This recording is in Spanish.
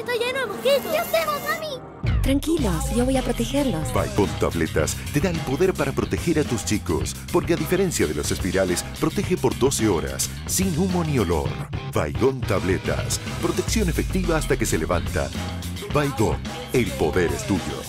está lleno de mosquitos. ¿Qué hacemos, mami? Tranquilos, yo voy a protegerlos. Baigón Tabletas te da el poder para proteger a tus chicos, porque a diferencia de los espirales, protege por 12 horas, sin humo ni olor. Baigón Tabletas, protección efectiva hasta que se levanta. Baigón, el poder es tuyo.